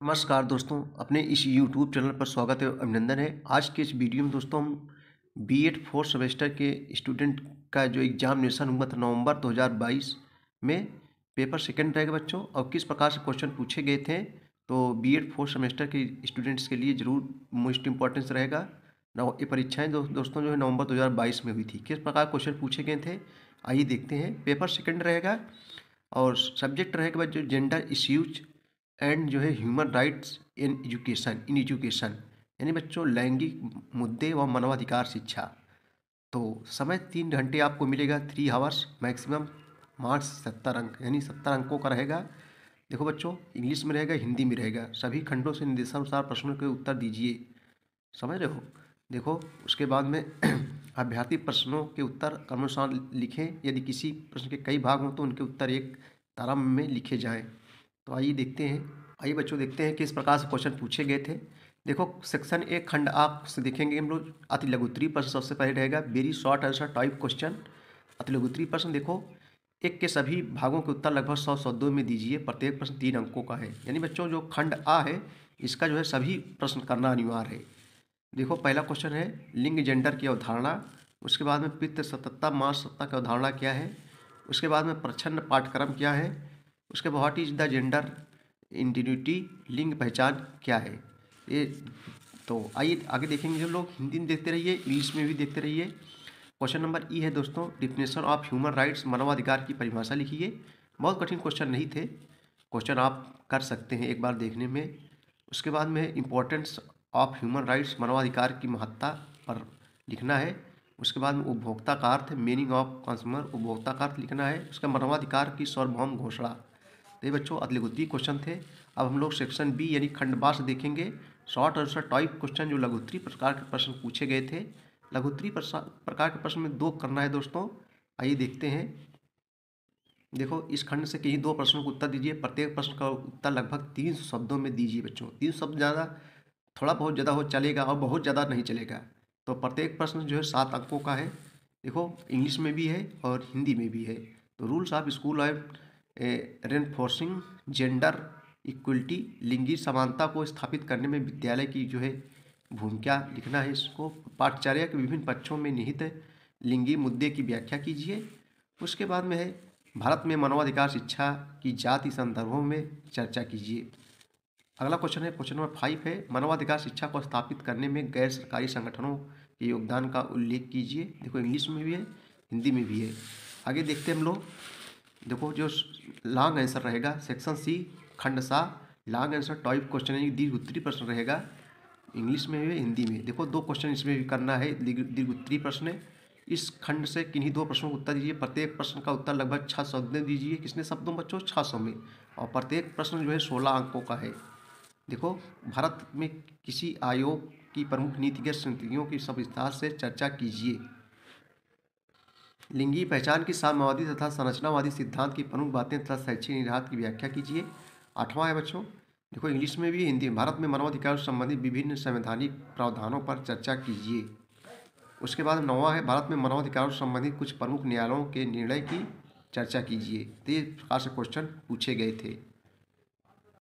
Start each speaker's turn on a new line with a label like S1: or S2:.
S1: नमस्कार दोस्तों अपने इस YouTube चैनल पर स्वागत है अभिनंदन है। आज के इस वीडियो में दोस्तों हम बी एड फोर्थ सेमेस्टर के स्टूडेंट का जो एग्जामिनेशन हुआ था नवंबर 2022 में पेपर सेकंड रहेगा बच्चों और किस प्रकार से क्वेश्चन पूछे गए थे तो बी एड फोर्थ सेमेस्टर के स्टूडेंट्स के लिए ज़रूर मोस्ट इंपॉर्टेंस रहेगा। ये परीक्षाएँ दो, दोस्तों जो है नवंबर दो हज़ार बाईस में हुई थी। किस प्रकार क्वेश्चन पूछे गए थे आइए देखते हैं। पेपर सेकेंड रहेगा और सब्जेक्ट रहेगा जो जेंडर इश्यूज़ एंड जो है human rights in education in education. यानी बच्चों, लैंगिक मुद्दे व मानवाधिकार शिक्षा। तो समय तीन घंटे आपको मिलेगा थ्री हावर्स मैक्सिमम मार्क्स सत्तर अंक, यानी सत्तर अंकों का रहेगा। देखो बच्चों इंग्लिश में रहेगा, हिंदी में रहेगा। सभी खंडों से निर्देशानुसार प्रश्नों के उत्तर दीजिए। समझ रहे हो? देखो, उसके बाद में अभ्यर्थी प्रश्नों के उत्तर क्रमानुसार लिखें। यदि किसी प्रश्न के कई भाग हों तो उनके उत्तर एक ताराम में लिखे जाएँ। तो आइए देखते हैं, आइए बच्चों देखते हैं किस प्रकार से क्वेश्चन पूछे गए थे। देखो सेक्शन एक खंड आप से देखेंगे हम लोग अति लघुत्री प्रश्न सबसे पहले रहेगा very short answer type question अति लघुत्री प्रश्न देखो, एक के सभी भागों के उत्तर लगभग सौ सौ दो में दीजिए, प्रत्येक प्रश्न तीन अंकों का है। यानी बच्चों, जो खंड आ है, इसका जो है सभी प्रश्न करना अनिवार्य है। देखो, पहला क्वेश्चन है, लिंग जेंडर की अवधारणा, उसके बाद में पितृ सतत्ता माँ सत्ता की अवधारणा क्या है, उसके बाद में प्रच्छन्न पाठ्यक्रम क्या है उसके बाद what is the gender identity लिंग पहचान क्या है? ये तो आइए आगे देखेंगे जो लोग, हिंदी में देखते रहिए, इंग्लिश में भी देखते रहिए। क्वेश्चन नंबर ई है दोस्तों डिफिनेशन ऑफ़ ह्यूमन राइट्स मानवाधिकार की परिभाषा लिखिए। बहुत कठिन क्वेश्चन नहीं थे। क्वेश्चन आप कर सकते हैं एक बार देखने में। उसके बाद में इम्पोर्टेंस ऑफ़ ह्यूमन राइट्स मानवाधिकार की महत्ता पर लिखना है। उसके बाद में उपभोक्ता का अर्थ मीनिंग ऑफ़ कंज्यूमर उपभोक्ता का अर्थ लिखना है। उसका मानवाधिकार की सार्वभौम घोषणा। तो ये बच्चों अतिलघुत्री क्वेश्चन थे। अब हम लोग सेक्शन बी यानी खंडबास देखेंगे। शॉर्ट आंसर टाइप क्वेश्चन जो लघुत्री प्रकार के प्रश्न पूछे गए थे। लघुत्री प्रकार के प्रश्न में दो करना है दोस्तों। आइए देखते हैं। देखो, इस खंड से कहीं दो प्रश्नों को उत्तर दीजिए। प्रत्येक प्रश्न का उत्तर लगभग तीन शब्दों में दीजिए बच्चों। तीन शब्द ज़्यादा, थोड़ा बहुत ज़्यादा हो चलेगा और बहुत ज़्यादा नहीं चलेगा। तो प्रत्येक प्रश्न जो है सात अंकों का है। देखो, इंग्लिश में भी है और हिंदी में भी है। तो rules of school of reinforcing gender equality लिंगी समानता को स्थापित करने में विद्यालय की जो है भूमिका लिखना है इसको। पाठचर्या के विभिन्न पक्षों में निहित लिंगी मुद्दे की व्याख्या कीजिए। उसके बाद में है, भारत में मानवाधिकार शिक्षा की जाति संदर्भों में चर्चा कीजिए। अगला क्वेश्चन है, क्वेश्चन नंबर फाइव है, मानवाधिकार शिक्षा को स्थापित करने में गैर सरकारी संगठनों के योगदान का उल्लेख कीजिए। देखो, इंग्लिश में भी है, हिंदी में भी है। आगे देखते हैं हम लोग। देखो जो लॉन्ग आंसर रहेगा सेक्शन सी खंड सा लॉन्ग आंसर टाइप क्वेश्चन यानी दीर्घ उत्तरी प्रश्न रहेगा इंग्लिश में भी हिंदी में। देखो दो क्वेश्चन इसमें भी करना है, दीर्घ उत्तरी प्रश्न। इस खंड से किन्हीं दो प्रश्नों का उत्तर दीजिए। प्रत्येक प्रश्न का उत्तर लगभग छः में दीजिए। किसने शब्दों बच्चों? छः सौ में। और प्रत्येक प्रश्न जो है सोलह अंकों का है। देखो, भारत में किसी आयोग की प्रमुख नीतिगत समितियों की सब विस्तार से चर्चा कीजिए। लिंगी पहचान की साम्यवादी तथा संरचनावादी सिद्धांत की प्रमुख बातें तथा शैक्षिक निराहत की व्याख्या कीजिए। आठवां है बच्चों, देखो इंग्लिश में भी, हिंदी, भारत में मानवाधिकार संबंधी विभिन्न संवैधानिक प्रावधानों पर चर्चा कीजिए। उसके बाद नौवा है, भारत में मानवाधिकारों से संबंधित कुछ प्रमुख न्यायालयों के निर्णय की चर्चा कीजिए। तो ये प्रकार से क्वेश्चन पूछे गए थे।